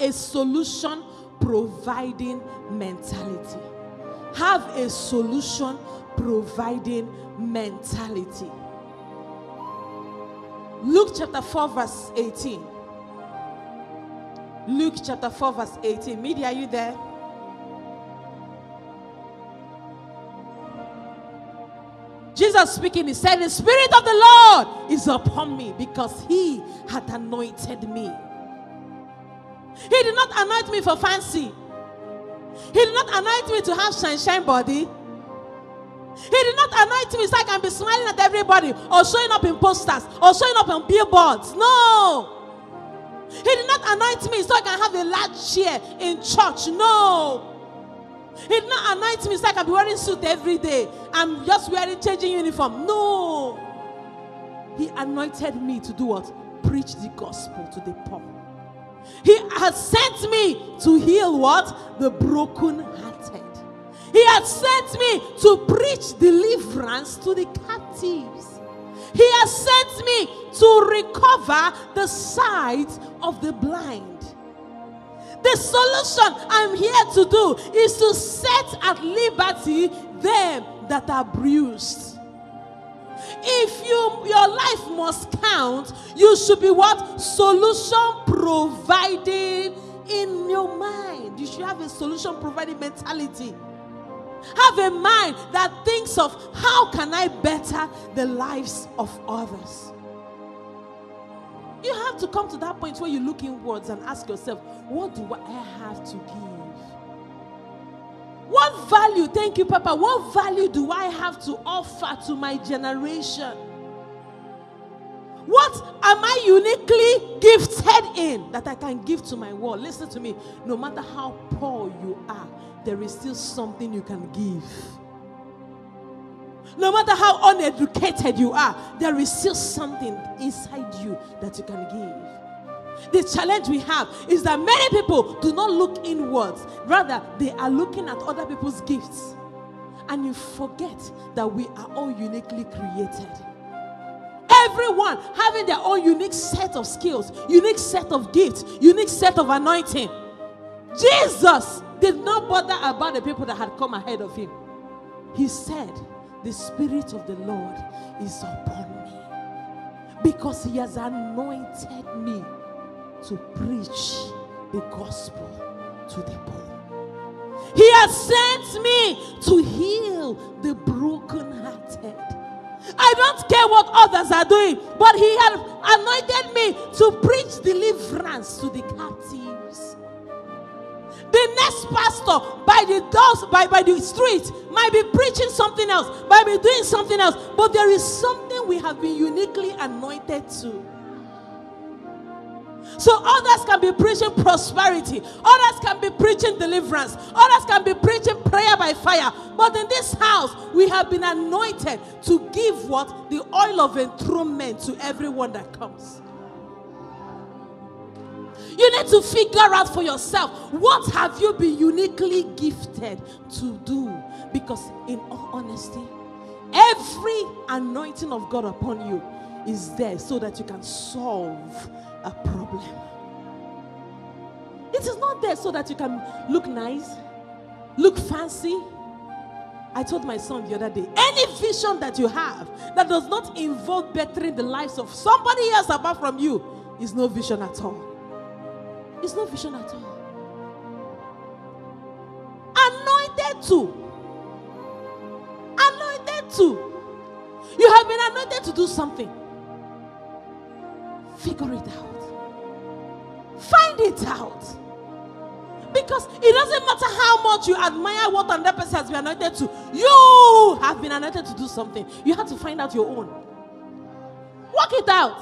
a solution providing mentality. Have a solution providing mentality. Luke chapter 4, verse 18. Luke chapter 4, verse 18. Media, are you there? Jesus speaking, he said, The Spirit of the Lord is upon me because he had anointed me. He did not anoint me for fancy. He did not anoint me to have sunshine body. He did not anoint me so I can be smiling at everybody or showing up in posters or showing up on billboards. No. He did not anoint me so I can have a large chair in church. No. He did not anoint me so I can be wearing suit every day. I'm just wearing changing uniform. No. He anointed me to do what? Preach the gospel to the poor. He has sent me to heal what? The broken-hearted. He has sent me to preach deliverance to the captives. He has sent me to recover the sight of the blind. The solution I'm here to do is to set at liberty them that are bruised. If you your life must count, you should be what? Solution providing in your mind. You should have a solution providing mentality. Have a mind that thinks of how can I better the lives of others. You have to come to that point where you look inwards and ask yourself, what do I have to give? What value, thank you, Papa, what value do I have to offer to my generation? What am I uniquely gifted in that I can give to my world? Listen to me. No matter how poor you are, there is still something you can give. No matter how uneducated you are, there is still something inside you that you can give. The challenge we have is that many people do not look inwards, rather, they are looking at other people's gifts. And you forget that we are all uniquely created. Everyone having their own unique set of skills, unique set of gifts, unique set of anointing. Jesus did not bother about the people that had come ahead of him. He said, The Spirit of the Lord is upon me because He has anointed me to preach the gospel to the poor. He has sent me to heal the brokenhearted. I don't care what others are doing, but He has anointed me to preach deliverance to the captives. The next pastor by the doors, by, by the street, might be preaching something else, might be doing something else, but there is something we have been uniquely anointed to. So others can be preaching prosperity, others can be preaching deliverance, others can be preaching prayer by fire. But in this house, we have been anointed to give what? The oil of enthronement to everyone that comes. You need to figure out for yourself what have you been uniquely gifted to do because in all honesty every anointing of God upon you is there so that you can solve a problem. It is not there so that you can look nice, look fancy. I told my son the other day any vision that you have that does not involve bettering the lives of somebody else apart from you is no vision at all. It's no vision at all. Anointed to. Anointed to. You have been anointed to do something. Figure it out. Find it out. Because it doesn't matter how much you admire what another person has been anointed to, you have been anointed to do something. You have to find out your own. Work it out.